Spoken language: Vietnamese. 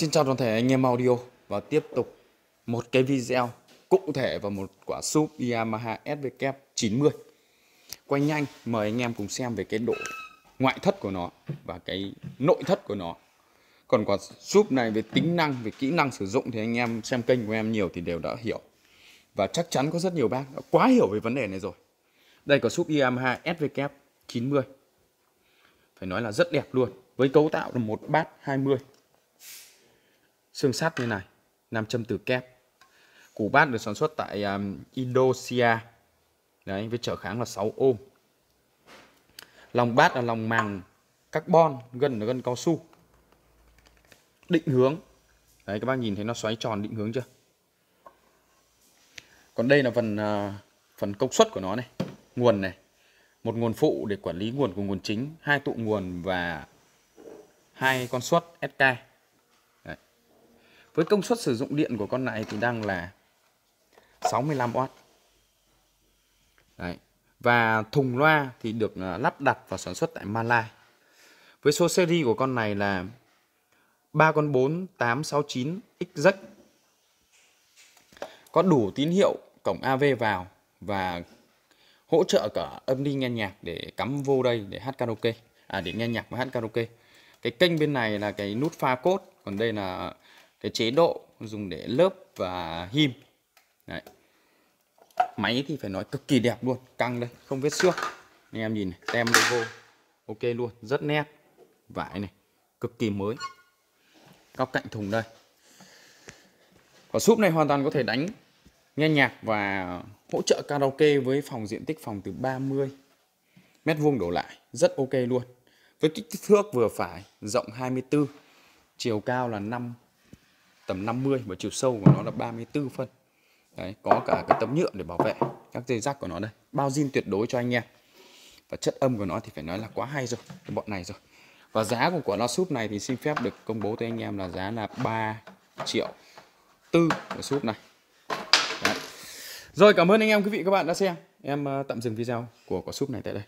xin chào toàn thể anh em audio. Và tiếp tục một cái video cụ thể và một quả súp Yamaha SVK 90 Quay nhanh mời anh em cùng xem về cái độ ngoại thất của nó và cái nội thất của nó. Còn quả súp này về tính năng, về kỹ năng sử dụng thì anh em xem kênh của em nhiều thì đều đã hiểu. Và chắc chắn có rất nhiều bác đã quá hiểu về vấn đề này rồi. Đây quả súp Yamaha SVK 90 Phải nói là rất đẹp luôn. Với cấu tạo là một bát 20 xương sắt như này nam châm từ kép. Củ bát được sản xuất tại um, Indonesia. Đấy với trở kháng là 6 ôm. Lòng bát là lòng màng carbon gần là gân cao su. Định hướng. Đấy các bác nhìn thấy nó xoáy tròn định hướng chưa? Còn đây là phần uh, phần công suất của nó này nguồn này. Một nguồn phụ để quản lý nguồn của nguồn chính hai tụ nguồn và hai con suất SK với công suất sử dụng điện của con này thì đang là 65W Đấy. và thùng loa thì được à, lắp đặt và sản xuất tại Malai. Với số series của con này là 3 con 4 869 XZ có đủ tín hiệu cổng AV vào và hỗ trợ cả âm đi nghe nhạc để cắm vô đây để hát karaoke. À để nghe nhạc và hát karaoke. Cái kênh bên này là cái nút pha cốt còn đây là cái chế độ dùng để lớp và him. Đấy. máy thì phải nói cực kỳ đẹp luôn căng đây không vết xước. Anh em nhìn này, tem logo ok luôn rất nét vải này cực kỳ mới. Góc cạnh thùng đây. Quả súp này hoàn toàn có thể đánh nghe nhạc và hỗ trợ karaoke với phòng diện tích phòng từ 30 mét vuông đổ lại rất ok luôn. Với kích thước vừa phải rộng 24 chiều cao là 5 tầm 50 và chiều sâu của nó là 34 phân. Đấy, có cả cái tấm nhựa để bảo vệ các dây rắc của nó đây, bao zin tuyệt đối cho anh em. Và chất âm của nó thì phải nói là quá hay rồi cái bọn này rồi. Và giá của quả lo súp này thì xin phép được công bố tới anh em là giá là 3 triệu tư của súp này. Đấy. rồi, cảm ơn anh em, quý vị các bạn đã xem. Em ờ, tạm dừng video của quả súp này tại đây.